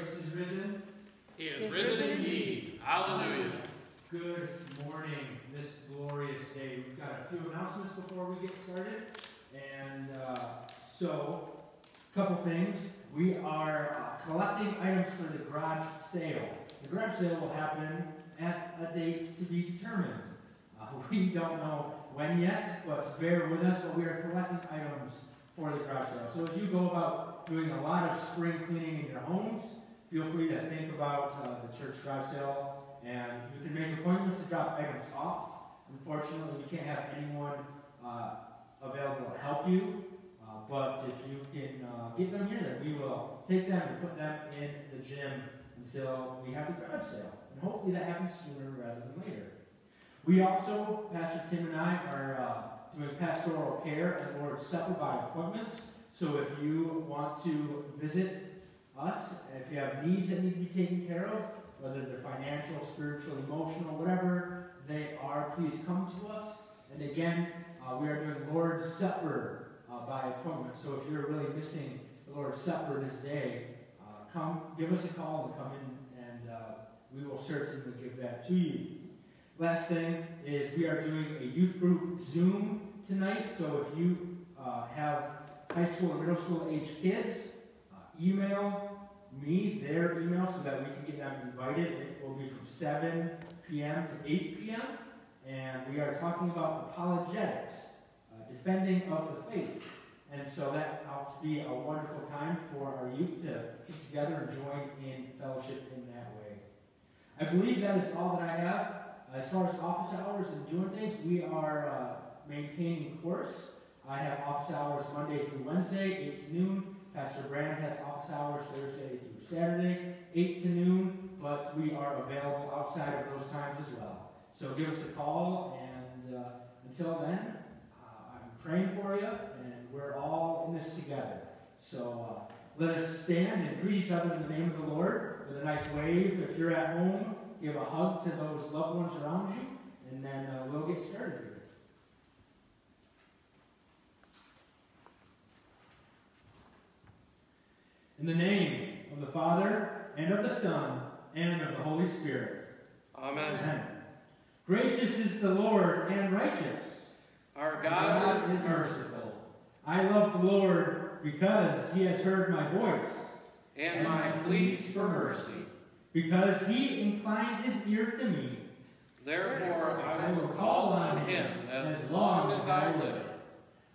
Christ is risen. He is, he is risen, risen indeed. Hallelujah. Good morning, this glorious day. We've got a few announcements before we get started. And uh, so, a couple things. We are collecting items for the garage sale. The garage sale will happen at a date to be determined. Uh, we don't know when yet, but bear with us, but we are collecting items for the garage sale. So as you go about doing a lot of spring cleaning in your homes, feel free to think about uh, the church garage sale and you can make appointments to drop items off. Unfortunately, we can't have anyone uh, available to help you, uh, but if you can uh, get them here, then we will take them and put them in the gym until we have the garage sale. And hopefully that happens sooner rather than later. We also, Pastor Tim and I, are uh, doing pastoral care and Lord's Supper by appointments. So if you want to visit us, if you have needs that need to be taken care of, whether they're financial, spiritual, emotional, whatever they are, please come to us. And again, uh, we are doing Lord's Supper uh, by appointment. So if you're really missing the Lord's Supper this day, uh, come give us a call and come in, and uh, we will certainly give that to you. Last thing is we are doing a youth group Zoom tonight. So if you uh, have high school and middle school age kids, email me their email so that we can get them invited. It will be from 7 p.m. to 8 p.m. And we are talking about apologetics, uh, defending of the faith. And so that ought to be a wonderful time for our youth to get together and join in fellowship in that way. I believe that is all that I have. As far as office hours and doing things, we are uh, maintaining course. I have office hours Monday through Wednesday, 8 to noon. Pastor Brand has office hours Thursday through Saturday, 8 to noon, but we are available outside of those times as well. So give us a call, and uh, until then, uh, I'm praying for you, and we're all in this together. So uh, let us stand and greet each other in the name of the Lord with a nice wave. If you're at home, give a hug to those loved ones around you, and then uh, we'll get started. In the name of the Father, and of the Son, and of the Holy Spirit. Amen. Amen. Gracious is the Lord and righteous. Our God, God is, is merciful. I love the Lord because he has heard my voice. And, and my pleas for mercy. Because he inclined his ear to me. Therefore I will call on him as long as I live.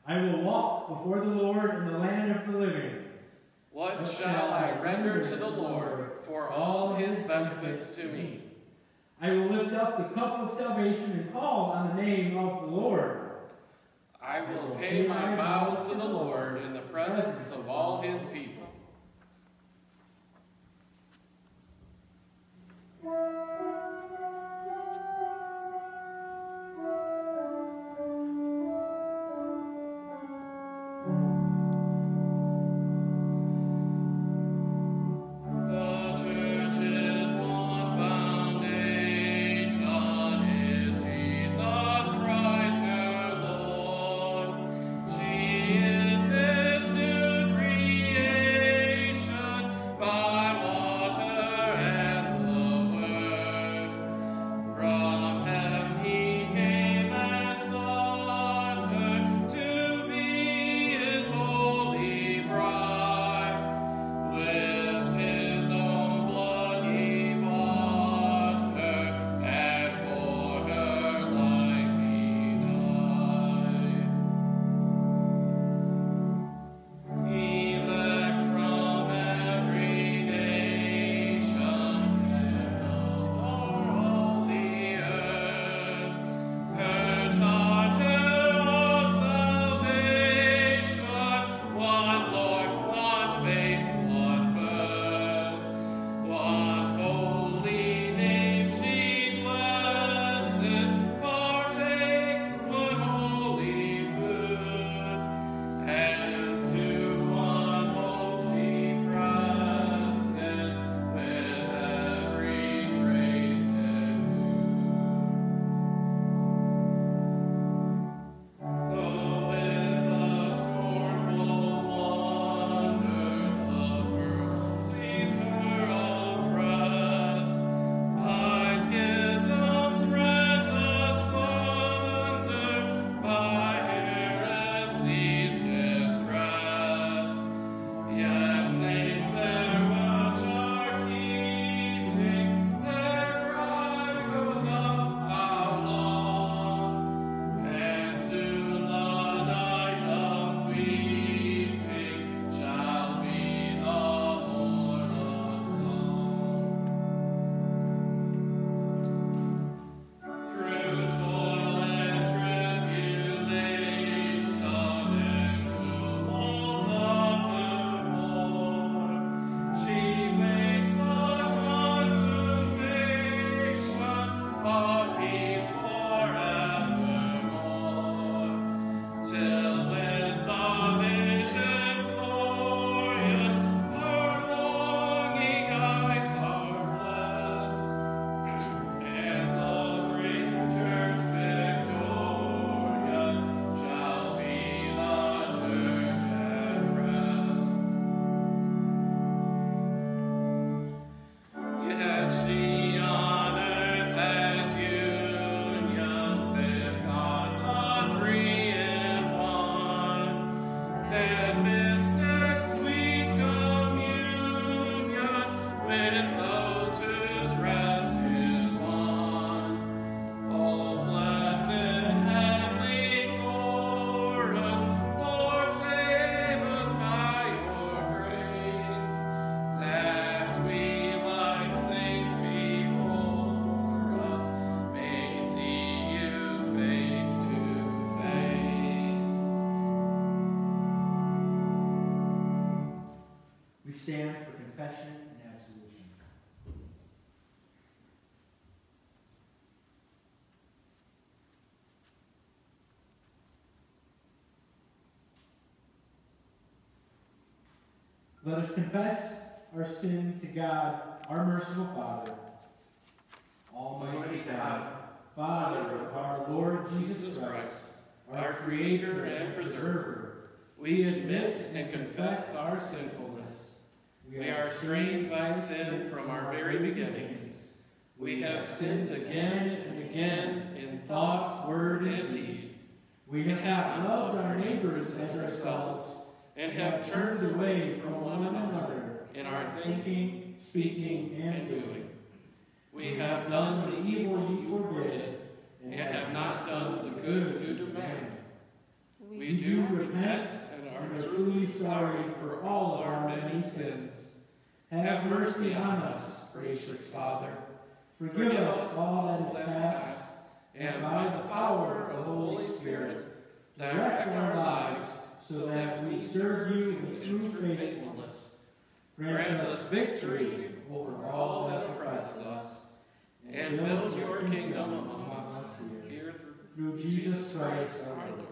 I will walk before the Lord in the land of the living. What shall I render to the Lord for all his benefits to me? I will lift up the cup of salvation and call on the name of the Lord. I will pay my vows to the Lord in the presence of all his people. Let us confess our sin to God, our merciful Father. Almighty God, Father of our Lord Jesus Christ, our Creator and Preserver, we admit and confess our sinfulness. We are strained by sin from our very beginnings. We have sinned again and again in thought, word, and deed. We have loved our neighbors as ourselves and have turned away from one another in our thinking, speaking, and doing. We have done the evil you forbid and have not done the good you demand. We do repent and are truly sorry for all our many sins. Have mercy on us, gracious Father. Forgive us all that is past, and by the power of the Holy Spirit, direct our lives so that we serve you with true faithfulness. Grant us victory over all that oppress us, and build your kingdom among us here through Jesus Christ our. Lord.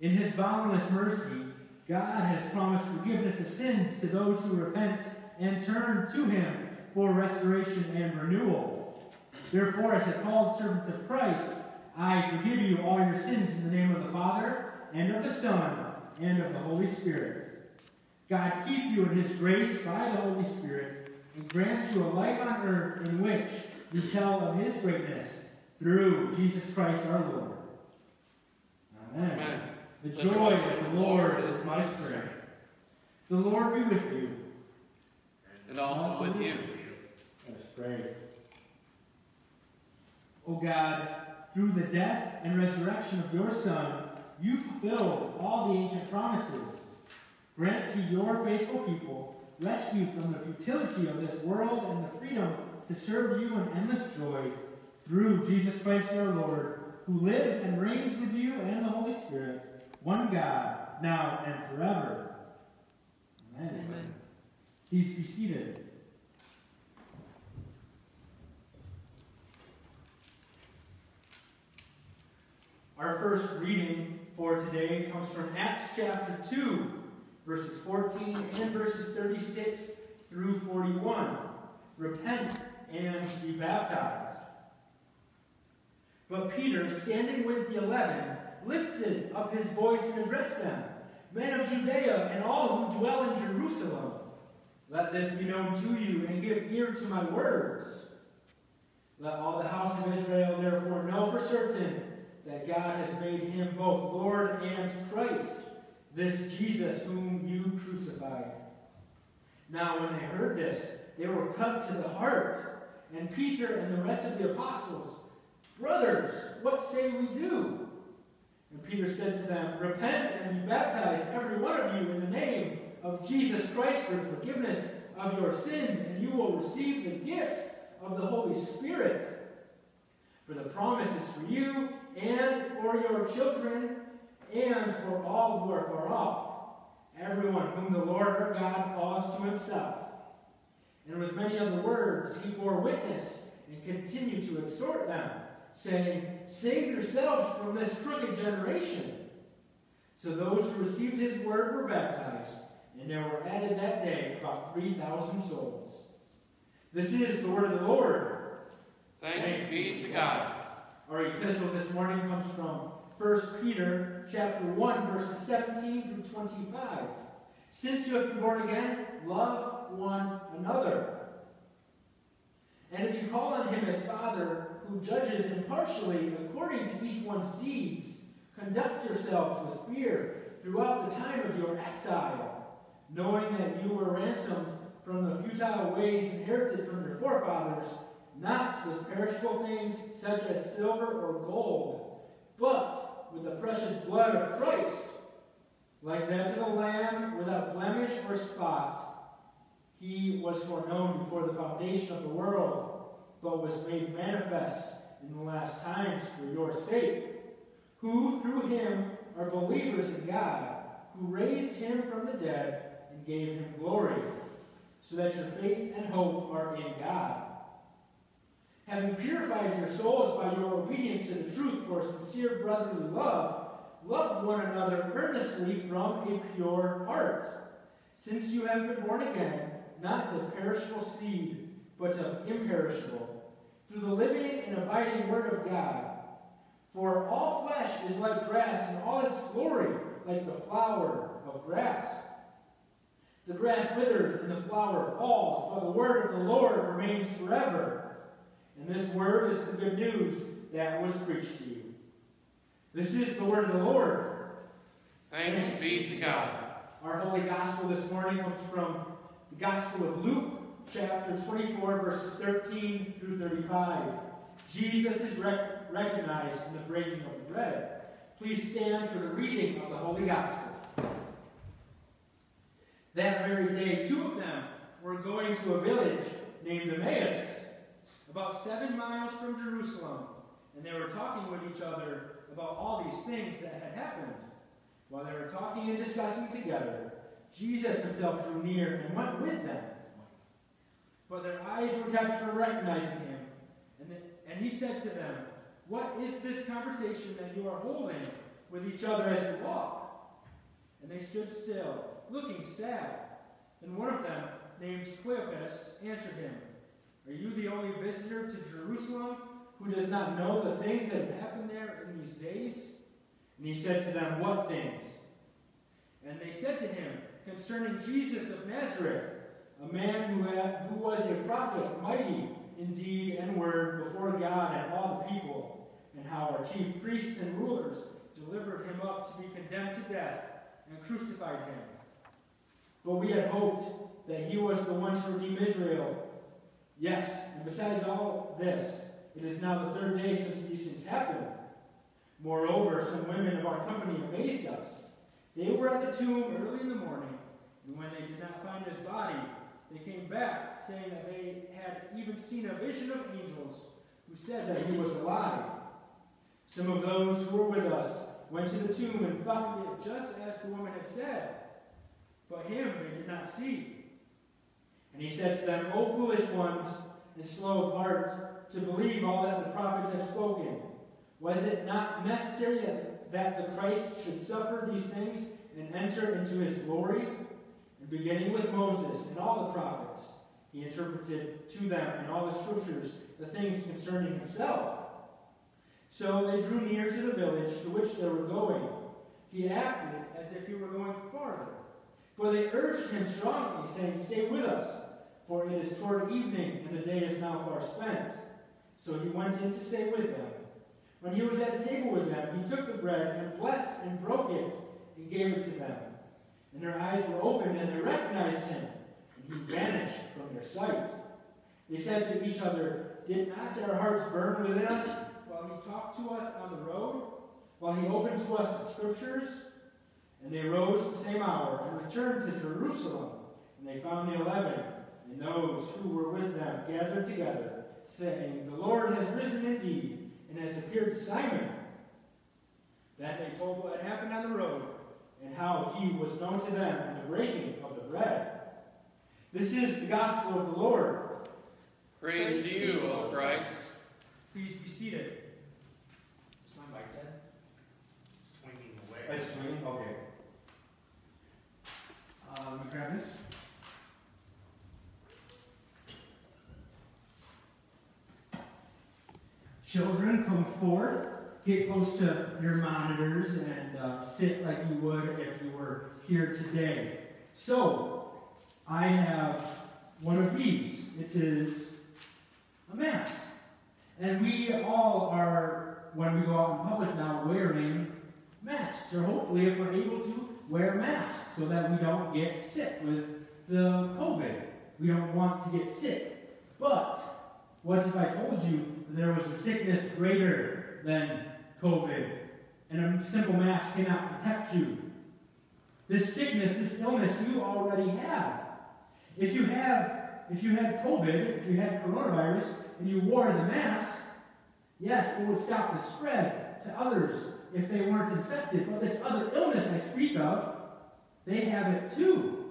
In his boundless mercy, God has promised forgiveness of sins to those who repent and turn to him for restoration and renewal. Therefore, as a called servant of Christ, I forgive you all your sins in the name of the Father, and of the Son, and of the Holy Spirit. God keep you in his grace by the Holy Spirit, and grant you a life on earth in which you tell of his greatness through Jesus Christ our Lord. Amen. Amen. The joy of the Lord is my strength. The Lord be with you. And also with you. Let us pray. O God, through the death and resurrection of your Son, you fulfilled all the ancient promises. Grant to your faithful people rescue from the futility of this world and the freedom to serve you in endless joy through Jesus Christ our Lord, who lives and reigns with you and the Holy Spirit, one God, now and forever. Amen. Amen. Please be seated. Our first reading for today comes from Acts chapter 2, verses 14 and verses 36 through 41. Repent and be baptized. But Peter, standing with the eleven, lifted up his voice and addressed them Men of Judea and all who dwell in Jerusalem, let this be known to you and give ear to my words. Let all the house of Israel therefore know for certain that God has made him both Lord and Christ, this Jesus whom you crucified. Now, when they heard this, they were cut to the heart, and Peter and the rest of the apostles, Brothers, what say we do? And Peter said to them, Repent and be baptized, every one of you, in the name of Jesus Christ for the forgiveness of your sins, and you will receive the gift of the Holy Spirit. For the promise is for you and for your children and for all who are far off, everyone whom the Lord our God calls to himself. And with many other words he bore witness and continued to exhort them, saying, Save yourselves from this crooked generation. So those who received his word were baptized, and there were added that day about 3,000 souls. This is the word of the Lord. Thanks be to God. Our epistle this morning comes from 1 Peter chapter 1, verses 17 through 25. Since you have been born again, love one another. And if you call on him as Father, who judges impartially according to each one's deeds, conduct yourselves with fear throughout the time of your exile, knowing that you were ransomed from the futile ways inherited from your forefathers, not with perishable things such as silver or gold, but with the precious blood of Christ, like that of a lamb without blemish or spot. He was foreknown before the foundation of the world, but was made manifest in the last times for your sake, who through him are believers in God, who raised him from the dead and gave him glory, so that your faith and hope are in God. Having purified your souls by your obedience to the truth for sincere brotherly love, love one another earnestly from a pure heart, since you have been born again, not of perishable seed, but of imperishable, through the living and abiding Word of God. For all flesh is like grass, and all its glory like the flower of grass. The grass withers and the flower falls, but the word of the Lord remains forever. And this word is the good news that was preached to you. This is the word of the Lord. Thanks be to God. Our holy gospel this morning comes from the Gospel of Luke, chapter 24, verses 13 through 35. Jesus is rec recognized in the breaking of the bread. Please stand for the reading of the Holy Gospel. That very day, two of them were going to a village named Emmaus, about seven miles from Jerusalem, and they were talking with each other about all these things that had happened. While they were talking and discussing together, Jesus himself drew near and went with them. But their eyes were kept from recognizing him, and, the, and he said to them, What is this conversation that you are holding with each other as you walk? And they stood still, looking sad. Then one of them, named Cleopas, answered him, Are you the only visitor to Jerusalem who does not know the things that have happened there in these days? And he said to them, What things? And they said to him, Concerning Jesus of Nazareth, a man who, had, who was a prophet, mighty in deed and word before God and all the people, and how our chief priests and rulers delivered him up to be condemned to death and crucified him. But we had hoped that he was the one to redeem Israel. Yes, and besides all this, it is now the third day since these things happened. Moreover, some women of our company amazed us. They were at the tomb early in the morning, and when they did not find his body, they came back, saying that they had even seen a vision of angels who said that he was alive. Some of those who were with us went to the tomb and found it just as the woman had said, but him they did not see. And he said to them, O foolish ones, and slow of heart, to believe all that the prophets have spoken. Was it not necessary that, the Christ should suffer these things and enter into his glory? And beginning with Moses and all the prophets, he interpreted to them in all the scriptures the things concerning himself. So they drew near to the village to which they were going. He acted as if he were going farther. For they urged him strongly, saying, Stay with us, for it is toward evening, and the day is now far spent. So he went in to stay with them. When he was at table with them, he took the bread and blessed and broke it and gave it to them. And their eyes were opened, and they recognized him, and he vanished from their sight. They said to each other, Did not our hearts burn within us while he talked to us on the road, while he opened to us the scriptures? And they rose the same hour and returned to Jerusalem. And they found the eleven and those who were with them gathered together, saying, The Lord has risen indeed and has appeared to Simon. Then they told what had happened on the road and how he was known to them in the breaking of the bread. This is the gospel of the Lord. Praise, Praise to you, O Christ. Please be seated. Is my mic dead? Swinging away. It's swinging? Okay. Uh, let me grab this. Children, come forth. Get close to your monitors and uh, sit like you would if you were here today. So, I have one of these. It is a mask. And we all are, when we go out in public now, wearing masks, or hopefully if we're able to, wear masks so that we don't get sick with the COVID. We don't want to get sick. But what if I told you there was a sickness greater than COVID and a simple mask cannot protect you? This sickness, this illness you already have. If you have if you had COVID, if you had coronavirus, and you wore the mask, yes, it would stop the spread to others if they weren't infected. But this other illness I speak of, they have it too.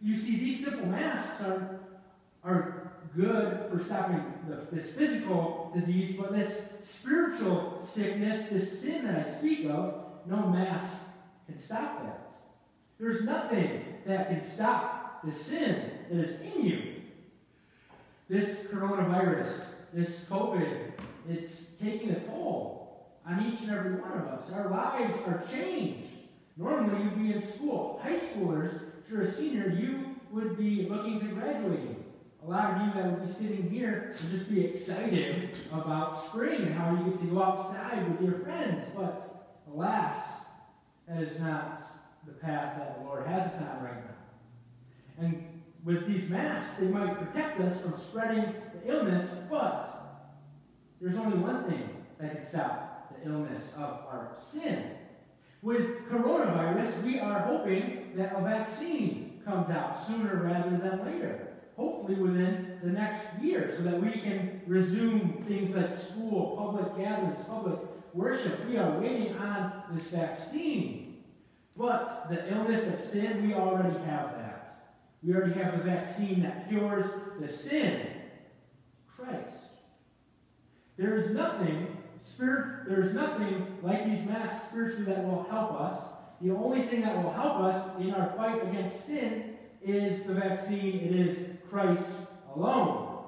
You see, these simple masks are, are good for stopping the, this physical disease, but this spiritual sickness, this sin that I speak of, no mask can stop that. There's nothing that can stop the sin that is in you. This coronavirus, this COVID, it's taking a toll on each and every one of us. Our lives are changed. Normally, you'd be in school. High schoolers, if you're a senior, you would be looking to graduating. A lot of you that would be sitting here would just be excited about spring and how you get to go outside with your friends. But alas, that is not the path that the Lord has us on right now. And with these masks, they might protect us from spreading the illness, but there's only one thing that can stop illness of our sin. With coronavirus, we are hoping that a vaccine comes out sooner rather than later. Hopefully within the next year, so that we can resume things like school, public gatherings, public worship. We are waiting on this vaccine. But the illness of sin, we already have that. We already have the vaccine that cures the sin Christ. There is nothing spirit there is nothing like these masks spiritually that will help us. The only thing that will help us in our fight against sin is the vaccine. It is Christ alone.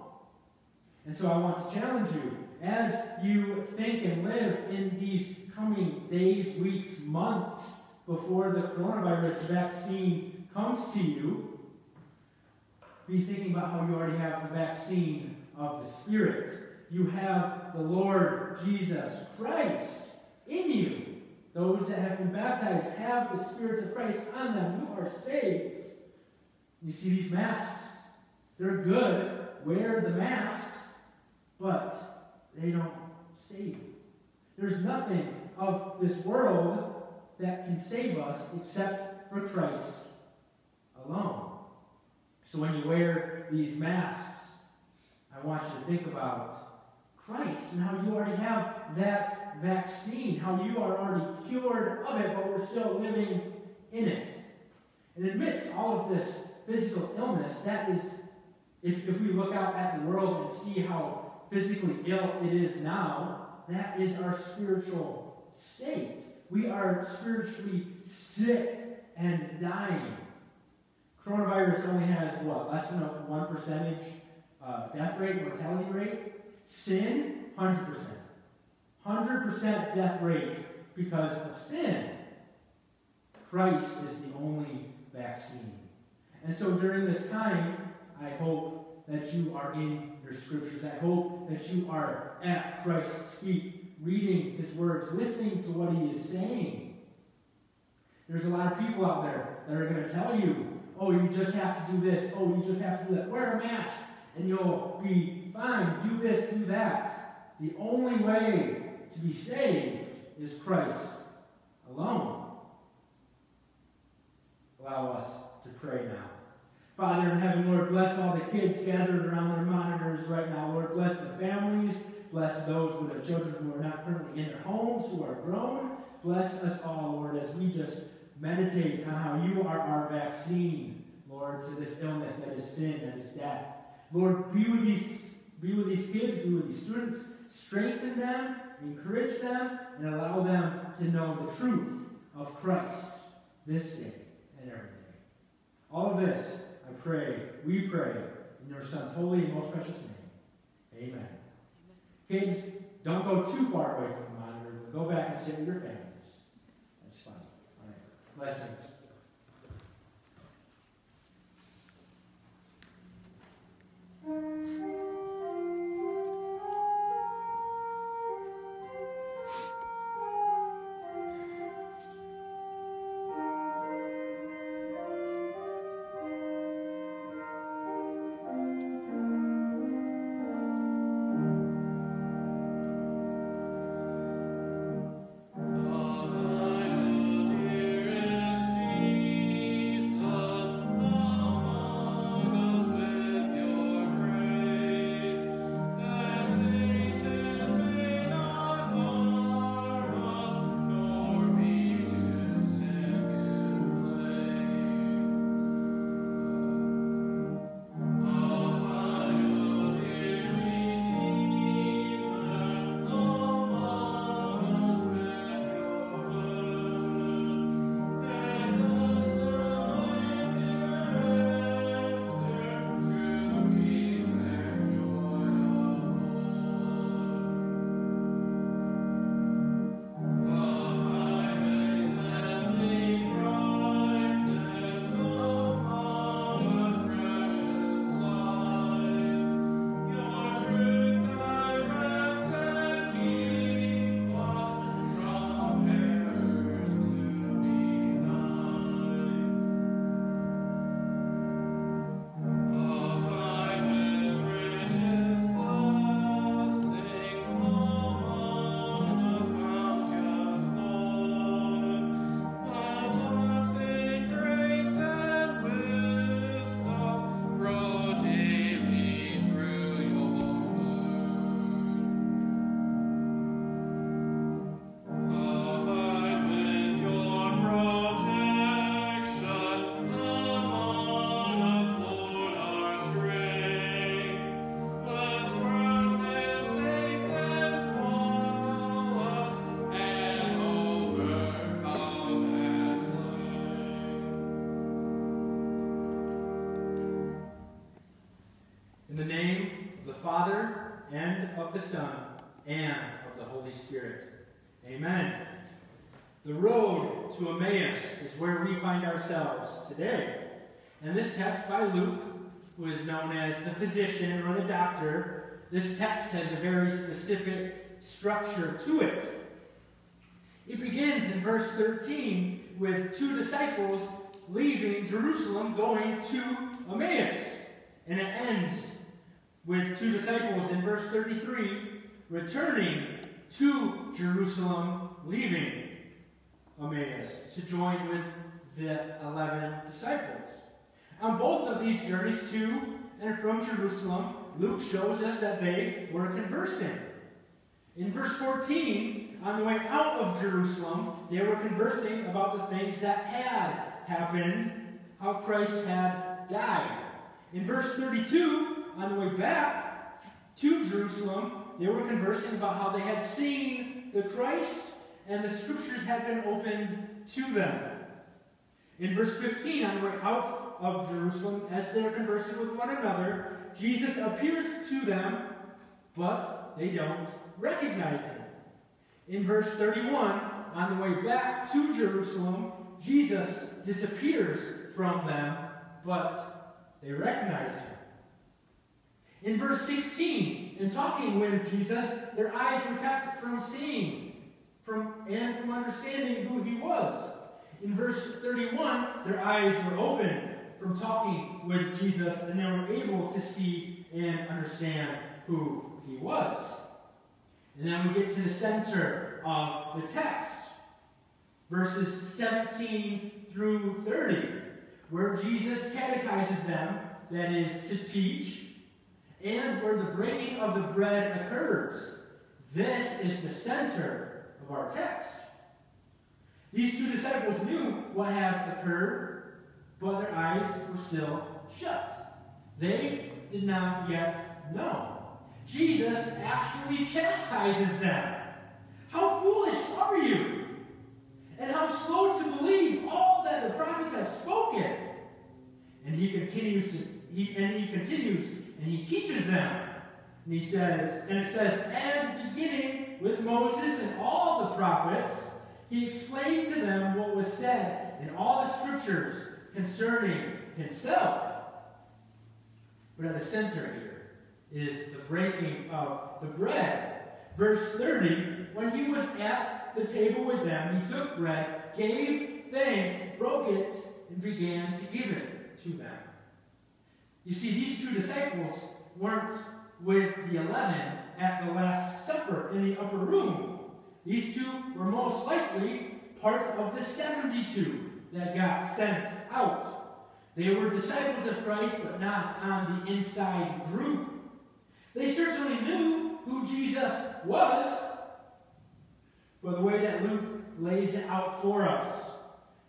And so I want to challenge you as you think and live in these coming days, weeks, months before the coronavirus vaccine comes to you, be thinking about how you already have the vaccine of the Spirit. You have the Lord Jesus Christ in you. Those that have been baptized have the Spirit of Christ on them. You are saved. You see these masks. They're good. Wear the masks, but they don't save you. There's nothing of this world that can save us except for Christ alone. So when you wear these masks, I want you to think about Christ and how you already have that vaccine, how you are already cured of it, but we're still living in it. And amidst all of this physical illness, that is, if, if we look out at the world and see how physically ill it is now, that is our spiritual state. We are spiritually sick and dying. Coronavirus only has what? Less than a 1 percentage uh, death rate, mortality rate. Sin, 100%. 100% death rate because of sin. Christ is the only vaccine. And so during this time, I hope that you are in your scriptures. I hope that you are at Christ's feet, reading his words, listening to what he is saying. There's a lot of people out there that are going to tell you oh, you just have to do this, oh, you just have to do that. Wear a mask and you'll be fine. Do this, do that. The only way to be saved is Christ alone. Allow us to pray now. Father in heaven, Lord, bless all the kids gathered around their monitors right now. Lord, bless the families. Bless those with their children who are not currently in their homes, who are grown. Bless us all, Lord, as we just meditate on how you are our vaccine, Lord, to this illness that is sin, that is death. Lord, be with these, be with these kids, be with these students, strengthen them, encourage them, and allow them to know the truth of Christ this day and every day. All of this, I pray, we pray, in your Son's holy and most precious name. Amen. Amen. Kids, don't go too far away from the monitor. Go back and sit with your family. That's fine all right blessings. Amen. The road to Emmaus is where we find ourselves today. And this text by Luke, who is known as the physician or the doctor, this text has a very specific structure to it. It begins in verse 13 with two disciples leaving Jerusalem going to Emmaus. And it ends with two disciples in verse 33 returning to Jerusalem, leaving Emmaus to join with the 11 disciples. On both of these journeys to and from Jerusalem, Luke shows us that they were conversing. In verse 14, on the way out of Jerusalem, they were conversing about the things that had happened, how Christ had died. In verse 32, on the way back to Jerusalem, they were conversing about how they had seen the Christ and the scriptures had been opened to them. In verse 15, on the way out of Jerusalem, as they are conversing with one another, Jesus appears to them, but they don't recognize him. In verse 31, on the way back to Jerusalem, Jesus disappears from them, but they recognize him. In verse 16, in talking with Jesus, their eyes were kept from seeing from, and from understanding who he was. In verse 31, their eyes were opened from talking with Jesus, and they were able to see and understand who he was. And then we get to the center of the text, verses 17 through 30, where Jesus catechizes them, that is, to teach, and where the breaking of the bread occurs. This is the center of our text. These two disciples knew what had occurred, but their eyes were still shut. They did not yet know. Jesus actually chastises them. How foolish are you? And how slow to believe all that the prophets have spoken. And he continues to he and he continues and he teaches them. And he says, and it says, and beginning with Moses and all the prophets, he explained to them what was said in all the scriptures concerning himself. But at the center here is the breaking of the bread. Verse 30, when he was at the table with them, he took bread, gave thanks, broke it, and began to give it to them. You see, these two disciples weren't with the eleven at the Last Supper in the upper room. These two were most likely parts of the 72 that got sent out. They were disciples of Christ, but not on the inside group. They certainly knew who Jesus was, but the way that Luke lays it out for us,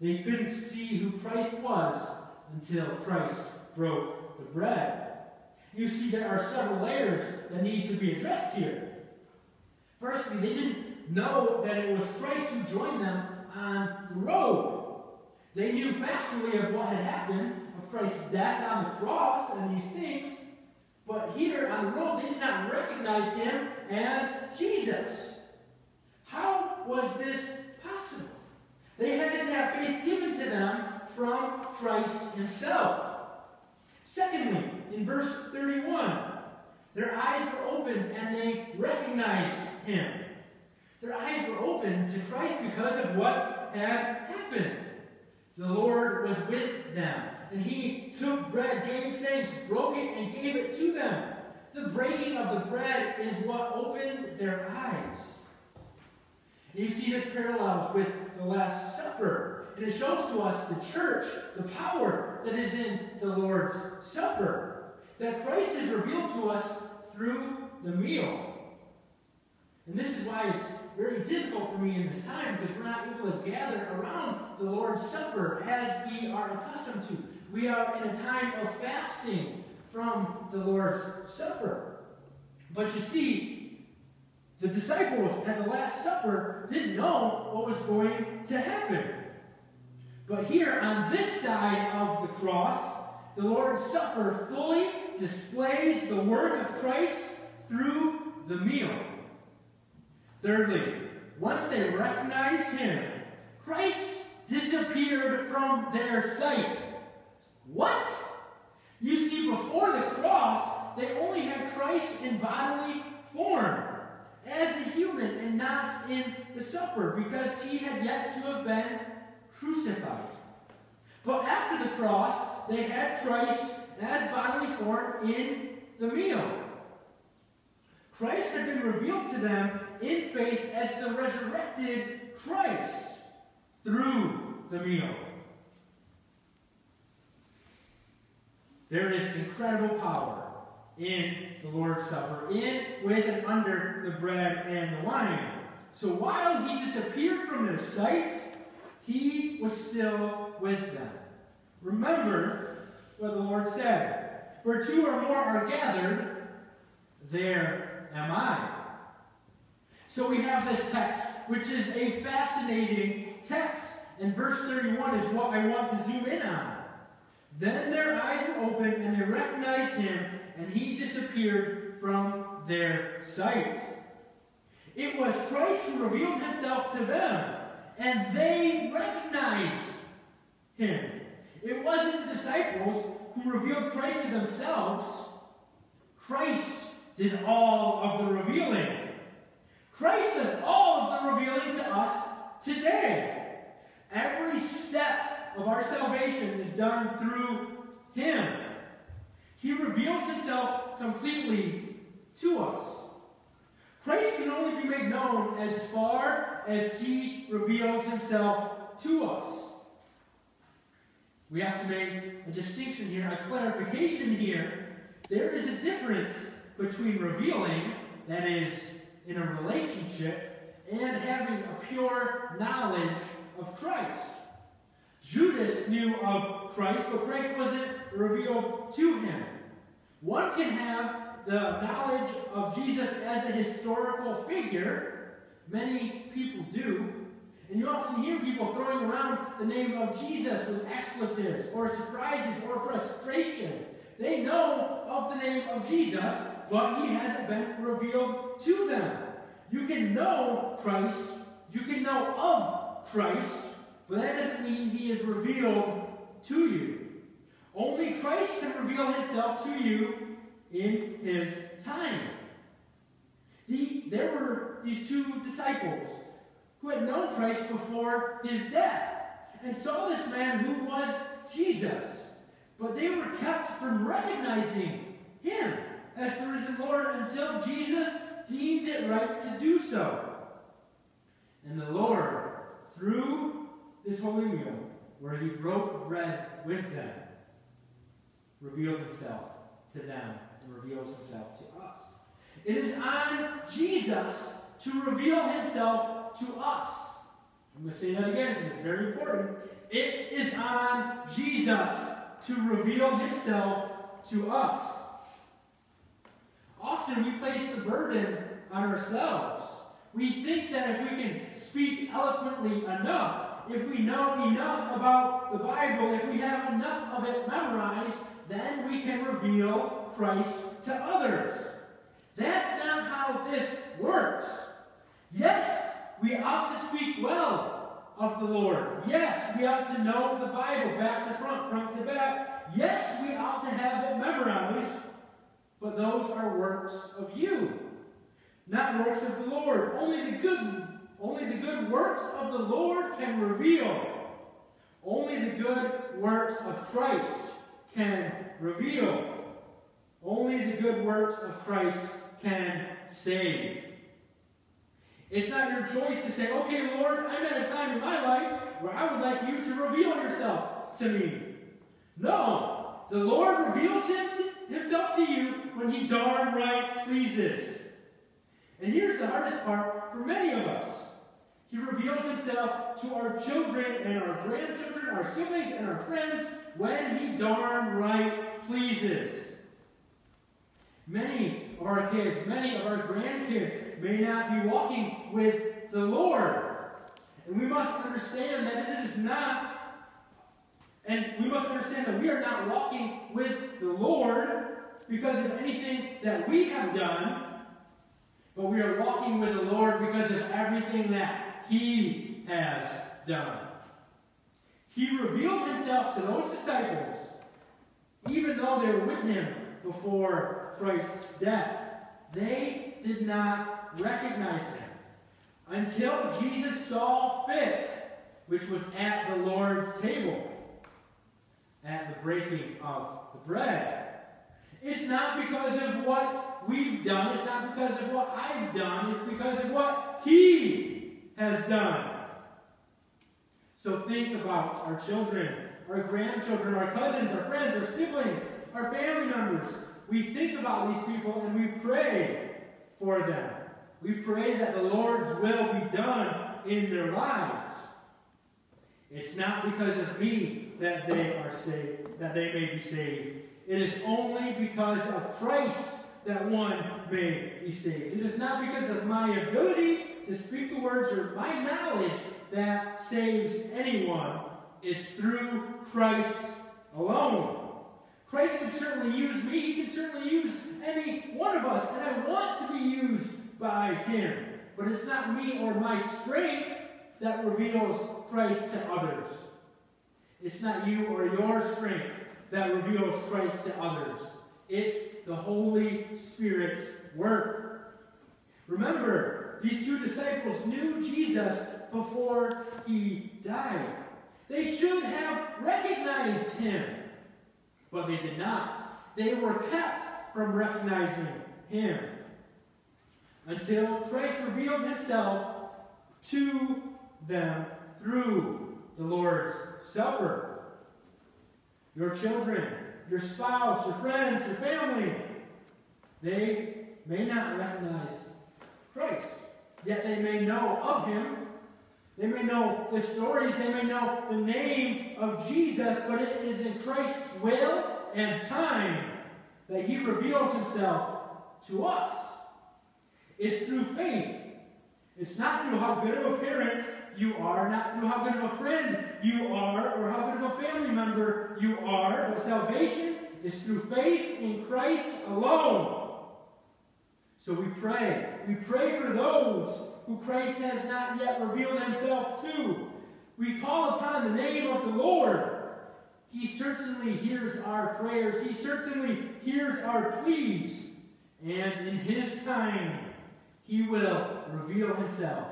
they couldn't see who Christ was until Christ broke the bread. You see, there are several layers that need to be addressed here. Firstly, they didn't know that it was Christ who joined them on the road. They knew factually of what had happened, of Christ's death on the cross and these things, but here on the road, they did not recognize him as Jesus. How was this possible? They had to have faith given to them from Christ himself. Secondly, in verse 31, their eyes were opened and they recognized him. Their eyes were opened to Christ because of what had happened. The Lord was with them, and he took bread, gave thanks, broke it, and gave it to them. The breaking of the bread is what opened their eyes. You see this parallels with the Last Supper. And it shows to us the church, the power that is in the Lord's Supper. That Christ is revealed to us through the meal. And this is why it's very difficult for me in this time because we're not able to gather around the Lord's Supper as we are accustomed to. We are in a time of fasting from the Lord's Supper. But you see, the disciples at the Last Supper didn't know what was going to happen. But here on this side of the cross, the Lord's Supper fully displays the work of Christ through the meal. Thirdly, once they recognized him, Christ disappeared from their sight. What? You see, before the cross, they only had Christ in bodily form, as a human and not in the supper, because he had yet to have been crucified. But after the cross, they had Christ as bodily form in the meal. Christ had been revealed to them in faith as the resurrected Christ through the meal. There is incredible power in the Lord's Supper, in, with, and under the bread and the wine. So while he disappeared from their sight, he was still with them. Remember what the Lord said Where two or more are gathered, there am I. So we have this text, which is a fascinating text. And verse 31 is what I want to zoom in on. Then their eyes were opened, and they recognized him, and he disappeared from their sight. It was Christ who revealed himself to them, and they recognized him. It wasn't disciples who revealed Christ to themselves. Christ did all of the revealing. Christ does all of the revealing to us today. Every step of our salvation is done through Him. He reveals Himself completely to us. Christ can only be made known as far as He reveals Himself to us. We have to make a distinction here, a clarification here. There is a difference between revealing, that is, in a relationship, and having a pure knowledge of Christ. Judas knew of Christ, but Christ wasn't revealed to him. One can have the knowledge of Jesus as a historical figure. Many people do. And you often hear people throwing around the name of Jesus with expletives or surprises or frustration. They know of the name of Jesus, but he hasn't been revealed to them. You can know Christ, you can know of Christ, but that doesn't mean he is revealed to you. Only Christ can reveal himself to you in his time. The, there were these two disciples who had known Christ before his death and saw this man who was Jesus. But they were kept from recognizing him as the risen Lord until Jesus deemed it right to do so. And the Lord, through this holy meal, where he broke bread with them, revealed himself to them and reveals himself to us. It is on Jesus to reveal himself to us. I'm going to say that again because it's very important. It is on Jesus to reveal himself to us. Often we place the burden on ourselves. We think that if we can speak eloquently enough, if we know enough about the Bible, if we have enough of it memorized, then we can reveal Christ to others. That's not how this works. Yes, we ought to speak well of the Lord. Yes, we ought to know the Bible back to front, front to back. Yes, we ought to have it memorized. But those are works of you, not works of the Lord. Only the good, only the good works of the Lord can reveal. Only the good works of Christ can reveal. Only the good works of Christ can save. It's not your choice to say, okay, Lord, I'm at a time in my life where I would like you to reveal yourself to me. No, the Lord reveals himself to you when he darn right pleases. And here's the hardest part for many of us. He reveals himself to our children and our grandchildren, our siblings and our friends when he darn right pleases. Many of our kids, many of our grandkids may not be walking with the Lord. And we must understand that it is not, and we must understand that we are not walking with the Lord because of anything that we have done. but we are walking with the Lord because of everything that He has done. He revealed Himself to those disciples, even though they were with Him before Christ's death. They did not recognize Him until Jesus saw fit, which was at the Lord's table, at the breaking of the bread. It's not because of what we've done, it's not because of what I've done, it's because of what He has done. So think about our children, our grandchildren, our cousins, our friends, our siblings, our family members. We think about these people and we pray for them. We pray that the Lord's will be done in their lives. It's not because of me that they are saved, that they may be saved. It is only because of Christ that one may be saved. It is not because of my ability to speak the words or my knowledge that saves anyone. It's through Christ alone. Christ can certainly use me. He can certainly use any one of us. And I want to be used by him. But it's not me or my strength that reveals Christ to others. It's not you or your strength that reveals Christ to others. It's the Holy Spirit's work. Remember, these two disciples knew Jesus before he died. They should have recognized him, but they did not. They were kept from recognizing him until Christ revealed himself to them through the Lord's Supper. Your children, your spouse, your friends, your family, they may not recognize Christ, yet they may know of him. They may know the stories, they may know the name of Jesus, but it is in Christ's will and time that he reveals himself to us. It's through faith. It's not through how good of a parent you are, not through how good of a friend you are, or how good of a family member you are, but salvation is through faith in Christ alone. So we pray. We pray for those who Christ has not yet revealed himself to. We call upon the name of the Lord. He certainly hears our prayers. He certainly hears our pleas. And in his time, he will reveal himself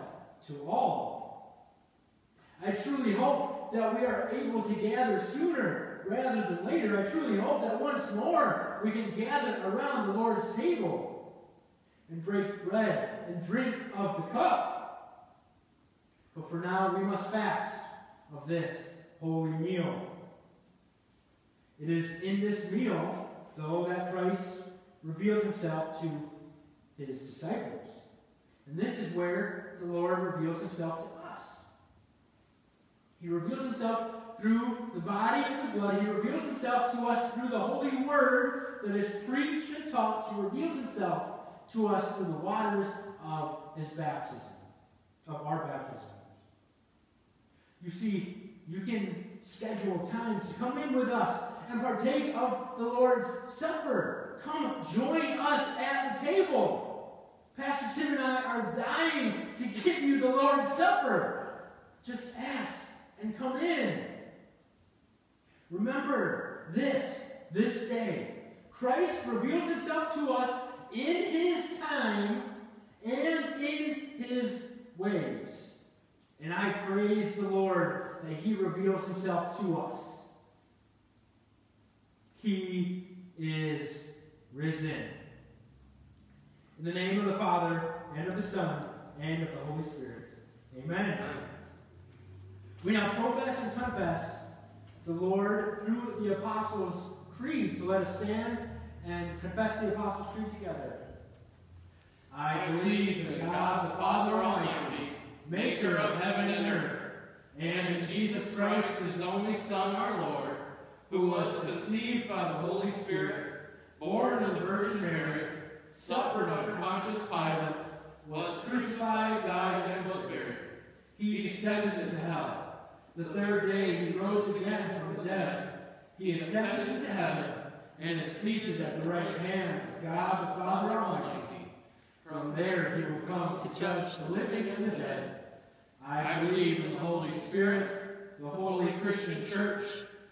to all. I truly hope that we are able to gather sooner rather than later. I truly hope that once more we can gather around the Lord's table and break bread and drink of the cup. But for now, we must fast of this holy meal. It is in this meal, though, that Christ revealed himself to his disciples. And this is where the Lord reveals himself to us. He reveals himself through the body and the blood. He reveals himself to us through the holy word that is preached and taught. He reveals himself to us through the waters of his baptism, of our baptism. You see, you can schedule times to come in with us and partake of the Lord's Supper. Come join us at the table. Pastor Tim and I are dying to give you the Lord's Supper. Just ask and come in. Remember this, this day. Christ reveals himself to us in his time and in his ways. And I praise the Lord that he reveals himself to us. He is risen. In the name of the Father, and of the Son, and of the Holy Spirit. Amen. We now profess and confess the Lord through the Apostles' Creed. So let us stand and confess the Apostles' Creed together. I believe in God the Father Almighty, maker of heaven and earth, and in Jesus Christ, his only Son, our Lord, who was conceived by the Holy Spirit, born of the Virgin Mary, suffered under Pontius Pilate, was crucified, died, and was buried. He descended into hell. The third day he rose again from the dead. He ascended into heaven and is seated at the right hand of God the Father Almighty. From there he will come to judge the living and the dead. I believe in the Holy Spirit, the holy Christian church,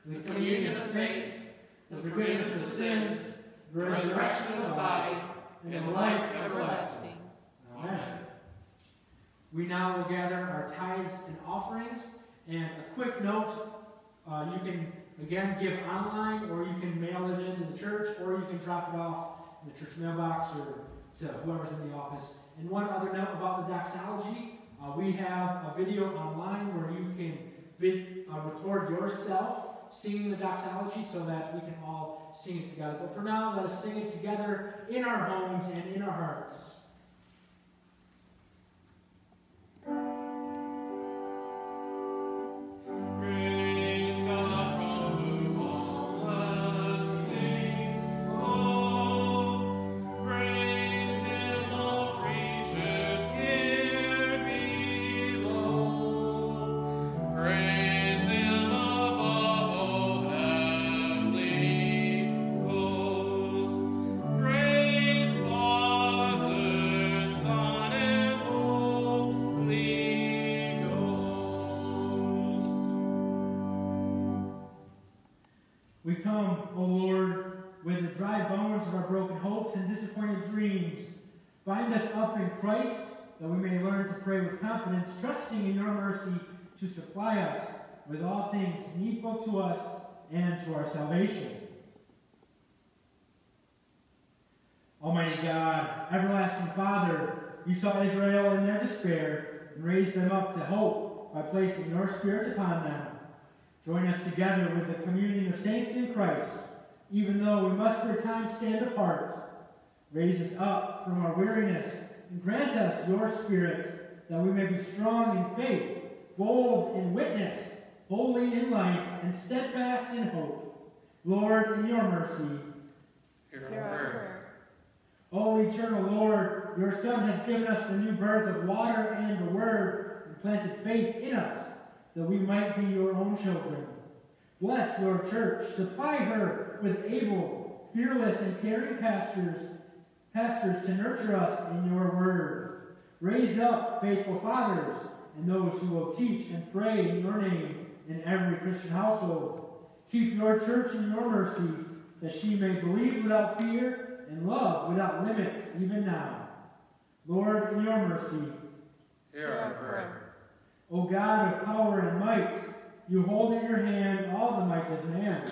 the communion of saints, the forgiveness of sins, the resurrection of the body, and life everlasting. Amen. We now will gather our tithes and offerings. And a quick note, uh, you can, again, give online, or you can mail it into the church, or you can drop it off in the church mailbox or to whoever's in the office. And one other note about the doxology, uh, we have a video online where you can vid- uh, record yourself singing the doxology so that we can all sing it together. But for now, let us sing it together in our homes and in our hearts. To supply us with all things needful to us and to our salvation. Almighty God, everlasting Father, you saw Israel in their despair and raised them up to hope by placing your Spirit upon them. Join us together with the communion of saints in Christ, even though we must for a time stand apart. Raise us up from our weariness and grant us your Spirit, that we may be strong in faith, bold in witness, holy in life, and steadfast in hope. Lord, in your mercy, Hear our prayer. O eternal Lord, your Son has given us the new birth of water and the Word, and planted faith in us, that we might be your own children. Bless your church, supply her with able, fearless, and caring pastors, pastors to nurture us in your word. Raise up faithful fathers and those who will teach and pray in your name in every Christian household. Keep your church in your mercy, that she may believe without fear and love without limit, even now. Lord, in your mercy, Hear our prayer. O God of power and might, you hold in your hand all the might of man.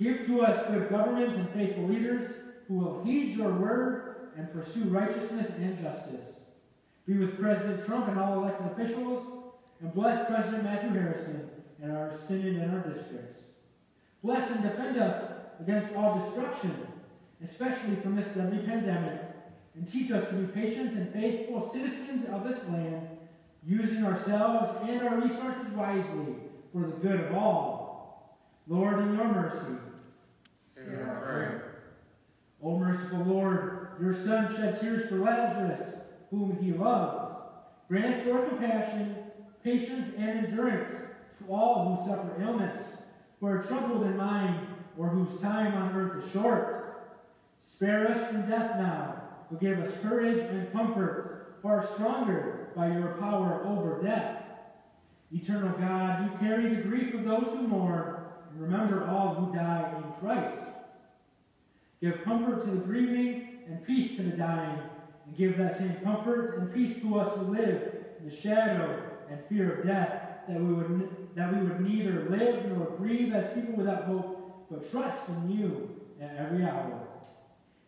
Give to us good government and faithful leaders who will heed your word and pursue righteousness and justice. Be with President Trump and all elected officials, and bless President Matthew Harrison and our synod and our districts. Bless and defend us against all destruction, especially from this deadly pandemic, and teach us to be patient and faithful citizens of this land using ourselves and our resources wisely for the good of all. Lord, in your mercy, Hear our prayer. O merciful Lord, your Son shed tears for Lazarus, whom he loved. Grant your compassion, patience, and endurance to all who suffer illness, who are troubled in mind, or whose time on earth is short. Spare us from death now, who give us courage and comfort, far stronger by your power over death. Eternal God, you carry the grief of those who mourn, and remember all who die in Christ. Give comfort to the grieving and peace to the dying, and give that same comfort and peace to us who live in the shadow and fear of death, that we would, that we would neither live nor grieve as people without hope, but trust in you at every hour.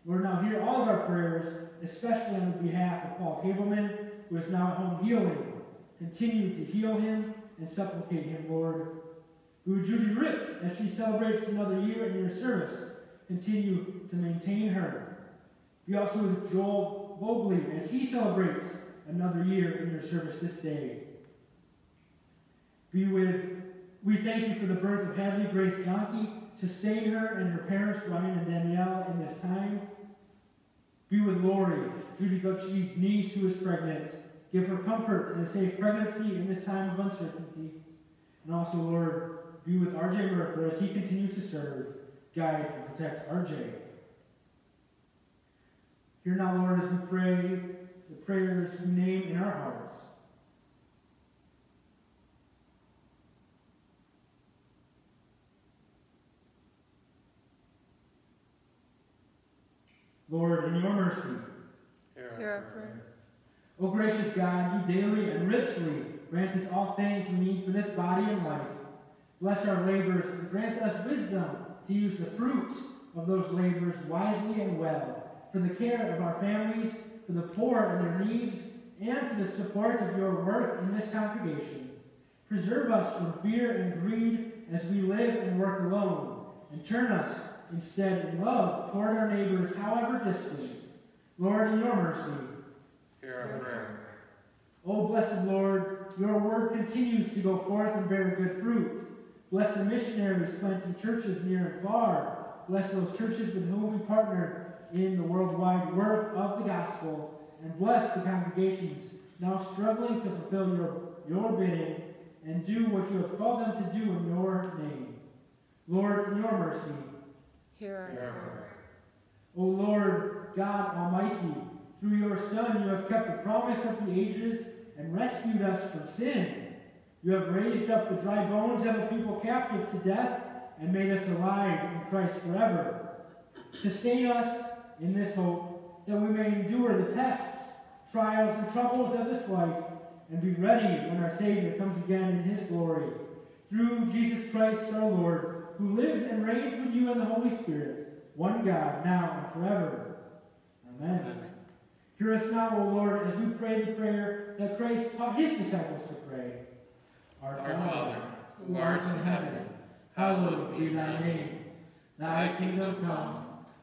Lord, now hear all of our prayers, especially on behalf of Paul Cableman, who is now at home healing. Continue to heal him and supplicate him, Lord. Who Judy Ritz, as she celebrates another year in your service, continue to maintain her. Be also with Joel Vogley as he celebrates another year in your service this day. Be with, we thank you for the birth of Hadley Grace Jonkey. Sustain her and her parents, Brian and Danielle, in this time. Be with Lori, Judy Gutschke's niece who is pregnant. Give her comfort and a safe pregnancy in this time of uncertainty. And also, Lord, be with RJ Merker as he continues to serve, guide, and protect RJ. Hear now, Lord, as we pray the prayers you name in our hearts. Lord, in your mercy, Hear our prayer. O gracious God, you daily and richly grant us all things we need for this body and life. Bless our labors and grant us wisdom to use the fruits of those labors wisely and well, for the care of our families, for the poor and their needs, and for the support of your work in this congregation. Preserve us from fear and greed as we live and work alone, and turn us instead in love toward our neighbors, however distant. Lord, in your mercy, Hear our prayer. O blessed Lord, your word continues to go forth and bear good fruit. Bless the missionaries planting churches near and far. Bless those churches with whom we partner in the worldwide work of the gospel. And bless the congregations now struggling to fulfill your, your bidding and do what you have called them to do in your name. Lord, in your mercy. Hear our Hear prayer. prayer. O Lord God Almighty, through your Son you have kept the promise of the ages and rescued us from sin. You have raised up the dry bones of a people captive to death and made us alive in Christ forever. Sustain us in this hope that we may endure the tests, trials, and troubles of this life and be ready when our Savior comes again in his glory. Through Jesus Christ our Lord, who lives and reigns with you in the Holy Spirit, one God, now and forever. Amen. Amen. Hear us now, O Lord, as we pray the prayer that Christ taught his disciples to pray. Our Father, who art in heaven, hallowed be thy name. Thy kingdom come,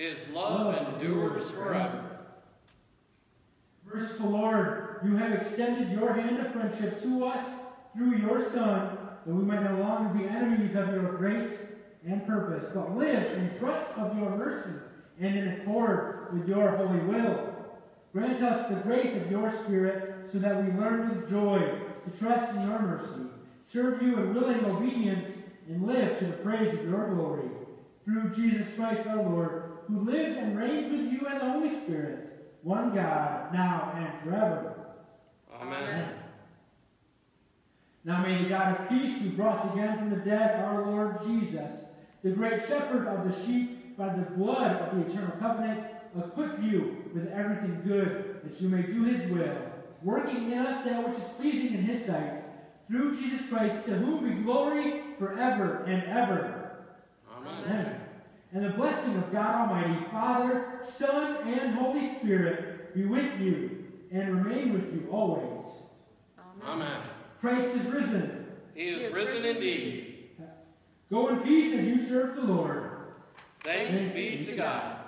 His love endures forever. Merciful Lord, you have extended your hand of friendship to us through your Son, that we might no longer be enemies of your grace and purpose, but live in trust of your mercy and in accord with your holy will. Grant us the grace of your Spirit, so that we learn with joy to trust in your mercy, serve you in willing obedience, and live to the praise of your glory. Through Jesus Christ our Lord, who lives and reigns with you and the Holy Spirit, one God, now and forever. Amen. Now may the God of peace, who brought us again from the dead, our Lord Jesus, the great shepherd of the sheep, by the blood of the eternal covenant, equip you with everything good, that you may do his will, working in us that which is pleasing in his sight, through Jesus Christ, to whom be glory forever and ever. Amen. Amen. And the blessing of God Almighty, Father, Son, and Holy Spirit be with you and remain with you always. Amen. Christ is risen. He is risen indeed. Go in peace as you serve the Lord. Thanks be to God.